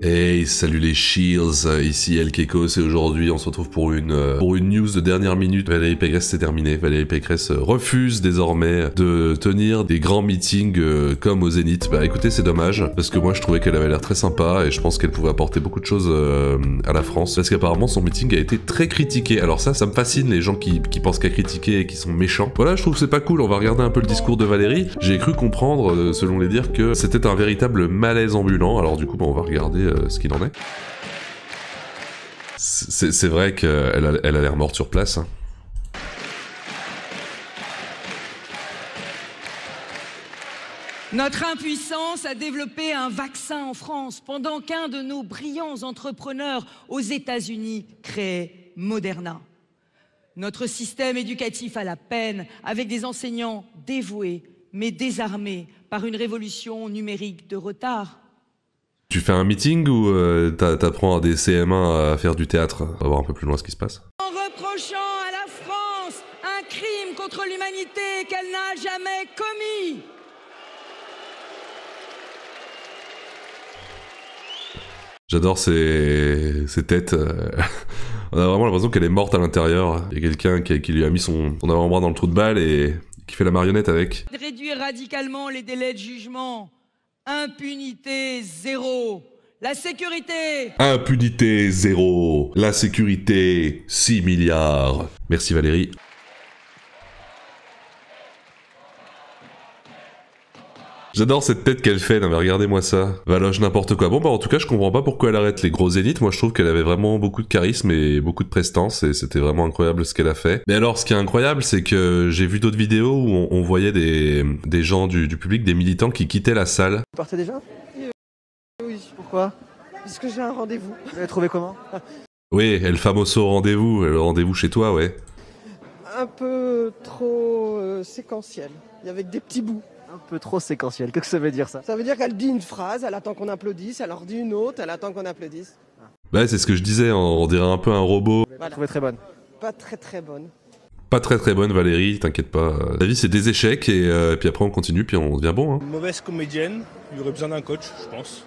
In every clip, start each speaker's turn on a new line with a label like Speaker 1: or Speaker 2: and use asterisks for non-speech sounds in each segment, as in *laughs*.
Speaker 1: Hey, salut les Shields, ici El Kekos et aujourd'hui on se retrouve pour une, euh, pour une news de dernière minute. Valérie Pécresse c'est terminé. Valérie Pécresse euh, refuse désormais de tenir des grands meetings euh, comme au Zénith. Bah écoutez c'est dommage parce que moi je trouvais qu'elle avait l'air très sympa et je pense qu'elle pouvait apporter beaucoup de choses à la France parce qu'apparemment son meeting a été très critiqué. Alors ça, ça me fascine les gens qui, qui pensent qu'à critiquer et qui sont méchants. Voilà, je trouve c'est pas cool. On va regarder un peu le discours de Valérie. J'ai cru comprendre, selon les dires, que c'était un véritable malaise ambulant. Alors du coup, bah, on va regarder euh, ce qu'il en est. C'est vrai qu'elle a l'air morte sur place. Hein.
Speaker 2: Notre impuissance a développé un vaccin en France pendant qu'un de nos brillants entrepreneurs aux États-Unis crée Moderna. Notre système éducatif a la peine avec des enseignants dévoués mais désarmés par une révolution numérique de retard.
Speaker 1: Tu fais un meeting ou euh, t'apprends à des CM1 à faire du théâtre On va voir un peu plus loin ce qui se passe?
Speaker 2: En reprochant à la France un crime contre l'humanité qu'elle n'a jamais commis.
Speaker 1: J'adore ces, têtes. Euh, *laughs* on a vraiment l'impression qu'elle est morte à l'intérieur. Il y a quelqu'un qui, lui a mis son, son avant-bras dans le trou de balle et qui fait la marionnette avec.
Speaker 2: Réduire radicalement les délais de jugement Impunité zéro. La sécurité
Speaker 1: Impunité zéro. La sécurité 6 milliards. Merci Valérie. J'adore cette tête qu'elle fait, non mais regardez-moi ça. Valoche n'importe quoi. Bon bah en tout cas je comprends pas pourquoi elle arrête les gros zéniths, moi je trouve qu'elle avait vraiment beaucoup de charisme et beaucoup de prestance et c'était vraiment incroyable ce qu'elle a fait. Mais alors ce qui est incroyable c'est que j'ai vu d'autres vidéos où on, voyait des, des gens du, public, des militants qui quittaient la salle.
Speaker 3: Vous partez déjà?
Speaker 4: Oui. Pourquoi?
Speaker 3: Parce que j'ai un rendez-vous.
Speaker 4: Vous l'avez trouvé comment?
Speaker 1: Oui, El Famoso rendez-vous, le rendez-vous chez toi, ouais.
Speaker 3: Un peu trop euh, séquentiel, il y avait des petits bouts
Speaker 4: un peu trop séquentiel. Qu'est-ce que ça veut dire ça?
Speaker 3: Ça veut dire qu'elle dit une phrase, elle attend qu'on applaudisse, elle en dit une autre, elle attend qu'on applaudisse.
Speaker 1: Bah c'est ce que je disais, on dirait un peu un robot.
Speaker 4: Voilà. trouvez très bonne
Speaker 3: Pas très très bonne.
Speaker 1: Pas très très bonne Valérie, t'inquiète pas. La vie c'est des échecs et euh, puis après on continue puis on devient bon. Hein.
Speaker 5: Une mauvaise comédienne, il y aurait besoin d'un coach je pense.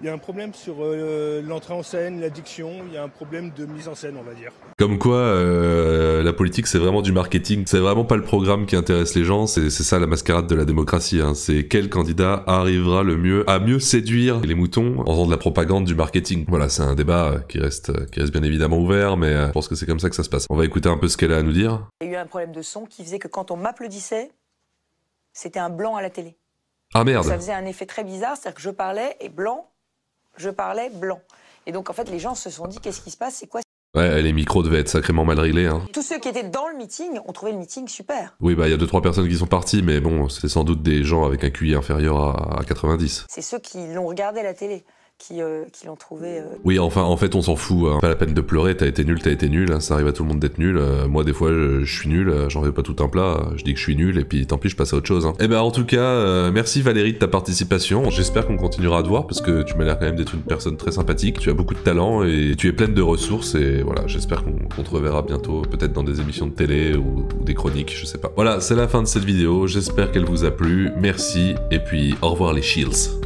Speaker 5: Il y a un problème sur euh, l'entrée en scène, l'addiction, il y a un problème de mise en scène, on va dire.
Speaker 1: Comme quoi, euh, la politique, c'est vraiment du marketing. C'est vraiment pas le programme qui intéresse les gens, c'est ça la mascarade de la démocratie. Hein. C'est quel candidat arrivera le mieux à mieux séduire les moutons en faisant de la propagande du marketing. Voilà, c'est un débat qui reste, qui reste bien évidemment ouvert, mais euh, je pense que c'est comme ça que ça se passe. On va écouter un peu ce qu'elle a à nous dire.
Speaker 6: Il y a eu un problème de son qui faisait que quand on m'applaudissait, c'était un blanc à la télé.
Speaker 1: Ah merde.
Speaker 6: Ça faisait un effet très bizarre, c'est-à-dire que je parlais et blanc, je parlais blanc. Et donc, en fait, les gens se sont dit, qu'est-ce qui se passe? C'est quoi
Speaker 1: Ouais, les micros devaient être sacrément mal réglés. Hein.
Speaker 6: Tous ceux qui étaient dans le meeting ont trouvé le meeting super.
Speaker 1: Oui, bah il y a deux trois personnes qui sont parties, mais bon, c'est sans doute des gens avec un QI inférieur à, à 90.
Speaker 6: C'est ceux qui l'ont regardé à la télé qui, euh, qui l'ont trouvé. Euh,
Speaker 1: oui, enfin, en fait, on s'en fout. Hein. Pas la peine de pleurer. T'as été nul, t'as été nul. Hein. Ça arrive à tout le monde d'être nul. Euh, moi, des fois, je, suis nul. J'en veux pas tout un plat. Je dis que je suis nul et puis tant pis, je passe à autre chose. Hein. Et eh ben, en tout cas, merci Valérie de ta participation. J'espère qu'on continuera à te voir parce que tu m'as l'air quand même d'être une personne très sympathique. Tu as beaucoup de talent et tu es pleine de ressources. Et voilà, j'espère qu'on te reverra bientôt, peut-être dans des émissions de télé ou, ou des chroniques, je sais pas. Voilà, c'est la fin de cette vidéo. J'espère qu'elle vous a plu. Merci et puis au revoir les Shields.